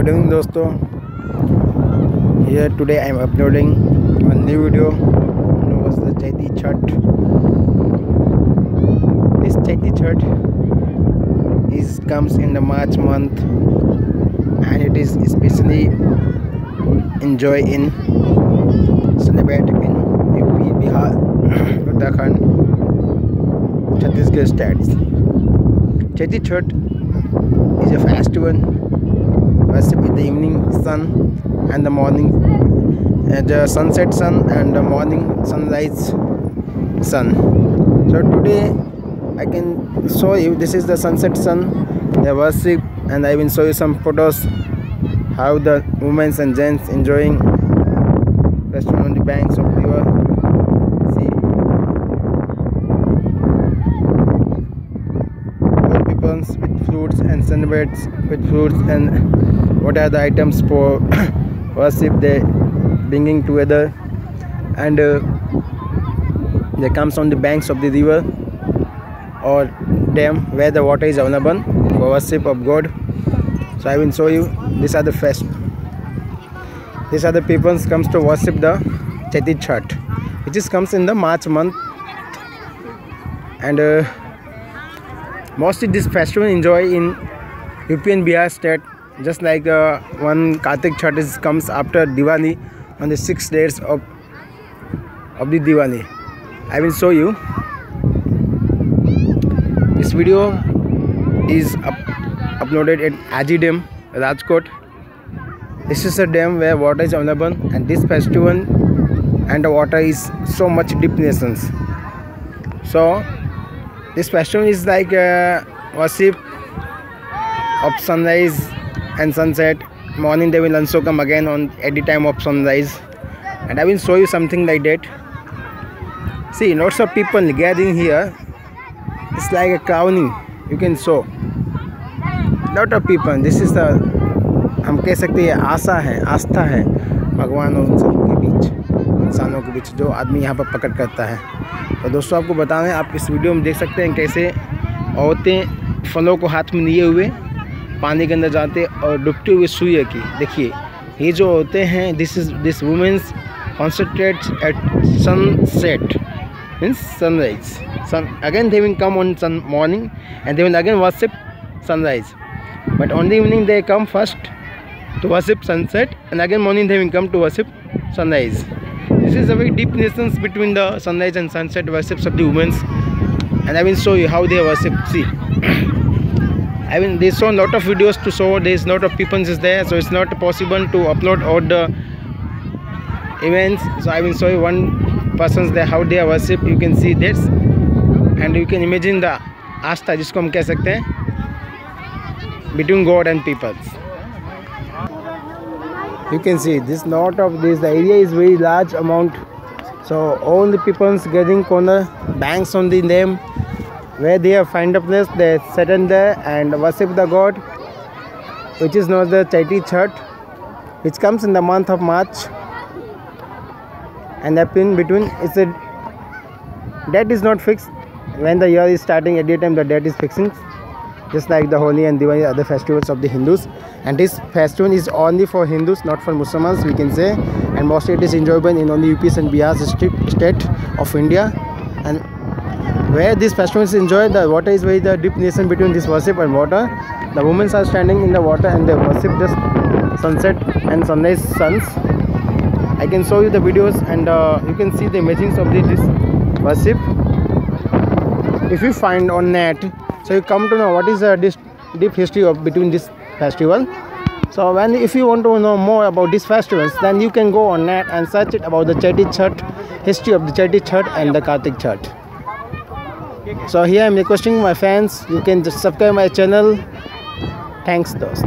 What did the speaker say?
good evening dosto here today i am uploading a new video it was the chaiti chhath. this chaiti chhath is comes in the march month and it is especially enjoy in celebrate in up bihar uttarakhand chhattisgarh states chaiti chhath is a festival worship with the evening sun and the morning uh, the sunset sun and the morning sunrise sun. So today i can show you this is the sunset sun the worship and i will show you some photos how the women and gents enjoying restaurant on the banks of river see. All people with fruits and celebrates with fruits and what are the items for worship they bringing together and uh, they comes on the banks of the river or dam where the water is available for worship of god. So i will show you. These are the first. These are the people comes to worship the Chaiti Chhath which is comes in the March month. And uh, mostly this festival enjoy in UP and Bihar state just like uh, one Kartik Chhath is comes after Diwali on the six days of of the Diwali. I will show you. This video is up, uploaded at Aji Dam, Rajkot. This is a dam where water is available, and this festival and the water is so much deep nations. So this festival is like uh, worship of sunrise and sunset morning they will also come again on any time of sunrise and I will show you something like that see lots of people gathering here it's like a crowding you can show lot of people this is the हम कह सकते हैं आशा है, आस्था है भगवान और उन सब के बीच, इंसानों के बीच, जो आदमी यहाँ पर पकड़ करता है। तो दोस्तों, आपको बता रहे आप इस वीडियो में देख सकते हैं कैसे औरतें फलों को हाथ में लिए हुए पानी के अंदर जाते और डुबते हुए सूर्य की। देखिए, ये जो होते हैं this is this women's concentrate at sunset means sunrise sun again they will come on sun morning and they will again worship sunrise but on the evening they come first to worship sunset and again morning they will come to worship sunrise this is a very deep distance between the sunrise and sunset worships of the women's and I will show you how they worship see i mean they show a lot of videos to show there is lot of people is there so it's not possible to upload all the events so i will show you one person's there how they worship you can see this and you can imagine the आस्था जिसको हम कह सकते हैं between God and people. You can see this lot of this the area is very large amount. So all the people's getting corner banks on the name where they have find a place they sit in there and worship the God which is known as the Chaiti Chhath which comes in the month of March. And up in between it's a date is not fixed. When the year is starting at the time the date is fixing. Just like the Holi and Diwali other festivals of the Hindus. And this festival is only for Hindus not for Muslims we can say. And mostly it is enjoyable in only UPs and Bihar state of India. And where this festival is enjoyed the water is very the deep nation between this worship and water. The women are standing in the water and they worship this sunset and sunrise suns. I can show you the videos and uh, you can see the images of the, this worship. If you find on net so you come to know what is the deep history of between this festival. So when if you want to know more about these festivals then you can go on net and search it about the Chaiti Chhath history of the Chaiti Chhath and the Kartik Chhath so here I'm requesting my fans you can just subscribe my channel. Thanks dost